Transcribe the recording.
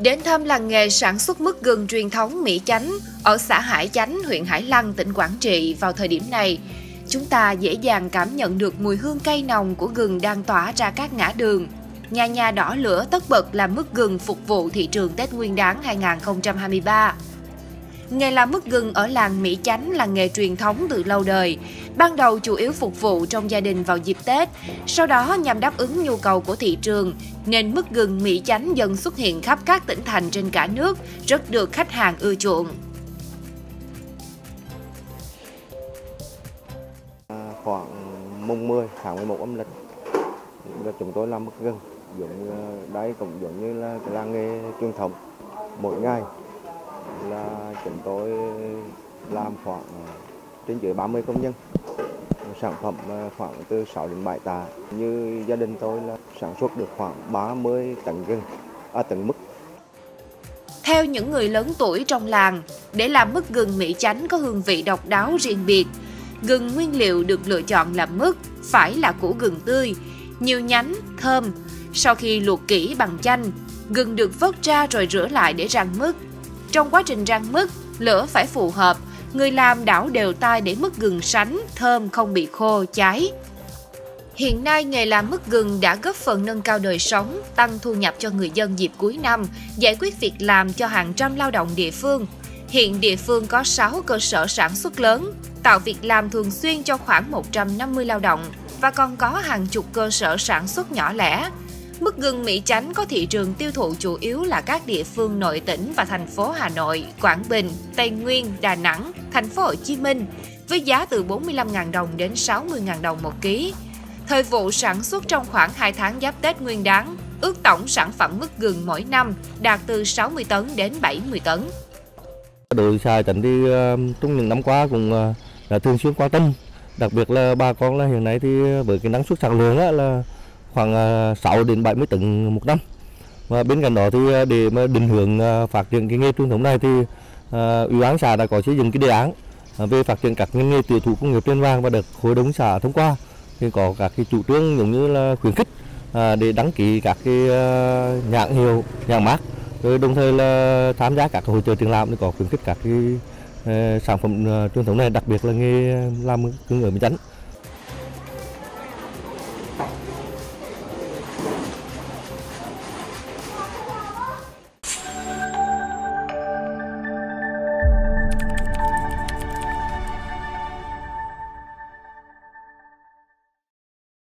Đến thăm làng nghề sản xuất mứt gừng truyền thống Mỹ Chánh ở xã Hải Chánh, huyện Hải Lăng, tỉnh Quảng Trị vào thời điểm này, chúng ta dễ dàng cảm nhận được mùi hương cây nồng của gừng đang tỏa ra các ngã đường. Nhà nhà đỏ lửa tất bật làm mứt gừng phục vụ thị trường Tết Nguyên đán 2023. Nghề làm mứt gừng ở làng Mỹ Chánh là nghề truyền thống từ lâu đời. Ban đầu chủ yếu phục vụ trong gia đình vào dịp Tết, sau đó nhằm đáp ứng nhu cầu của thị trường, nên mứt gừng Mỹ Chánh dần xuất hiện khắp các tỉnh thành trên cả nước, rất được khách hàng ưa chuộng. À, khoảng mùng 10 tháng 11 âm lịch là chúng tôi làm mứt gừng giống đây cũng giống như là cái làng nghề truyền thống mỗi ngày là chúng tôi làm khoảng à, trên dưới 30 công nhân sản phẩm ờ, khoảng từ 6 đến 7 tạ như gia đình tôi là sản xuất được khoảng 30 tấn gừng à, tấn mứt Theo những người lớn tuổi trong làng, để làm mứt gừng Mỹ Chánh có hương vị độc đáo riêng biệt, gừng nguyên liệu được lựa chọn làm mứt phải là củ gừng tươi, nhiều nhánh, thơm. Sau khi luộc kỹ bằng chanh, gừng được vớt ra rồi rửa lại để rang mứt. Trong quá trình rang mứt, lửa phải phù hợp, người làm đảo đều tay để mứt gừng sánh, thơm không bị khô, cháy. Hiện nay, nghề làm mứt gừng đã góp phần nâng cao đời sống, tăng thu nhập cho người dân dịp cuối năm, giải quyết việc làm cho hàng trăm lao động địa phương. Hiện địa phương có 6 cơ sở sản xuất lớn, tạo việc làm thường xuyên cho khoảng 150 lao động và còn có hàng chục cơ sở sản xuất nhỏ lẻ mức gừng Mỹ Chánh có thị trường tiêu thụ chủ yếu là các địa phương nội tỉnh và thành phố Hà Nội, Quảng Bình, Tây Nguyên, Đà Nẵng, thành phố Hồ Chí Minh với giá từ 45.000 đồng đến 60.000 đồng một ký. Thời vụ sản xuất trong khoảng 2 tháng giáp Tết Nguyên đán, ước tổng sản phẩm mứt gừng mỗi năm đạt từ 60 tấn đến 70 tấn. Đội xài tỉnh đi trong những năm qua cũng ờ, là thường xuyên quan tâm, đặc biệt là bà con là hiện nay thì ờ, với cái năng suất sản lượng là khoảng à, 6 đến 70 tấn một năm. Và bên cạnh đó thì à, để mà định hướng à, phát triển cái nghề truyền thống này thì ủy ban xã đã có xây dựng cái đề án về phát triển các ngành nghề tiêu thụ công nghiệp trên vàng và được hội đồng xã thông qua thì có các cái chủ trương giống như là khuyến khích để đăng ký các cái nhãn hiệu, nhãn mát rồi đồng thời là tham gia các hội trợ triển lãm để có khuyến khích các cái sản phẩm truyền thống này, đặc biệt là nghề làm cương ở Mỹ Chánh